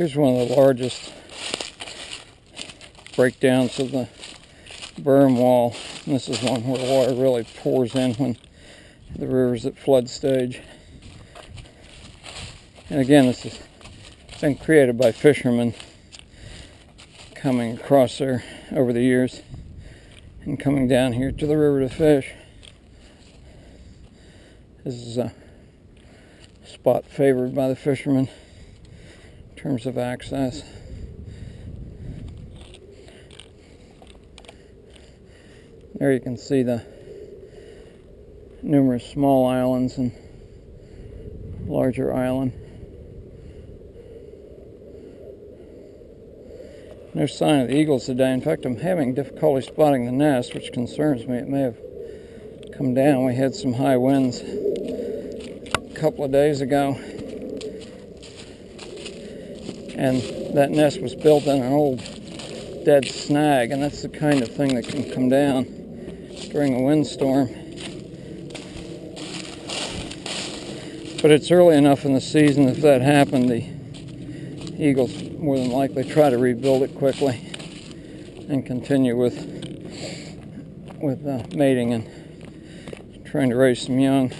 Here's one of the largest breakdowns of the berm wall. And this is one where water really pours in when the river's at flood stage. And again, this has been created by fishermen coming across there over the years and coming down here to the river to fish. This is a spot favored by the fishermen terms of access. There you can see the numerous small islands and larger island. No sign of the eagles today. In fact, I'm having difficulty spotting the nest, which concerns me. It may have come down. We had some high winds a couple of days ago. And that nest was built in an old dead snag, and that's the kind of thing that can come down during a windstorm. But it's early enough in the season if that happened, the eagles more than likely try to rebuild it quickly and continue with with uh, mating and trying to raise some young.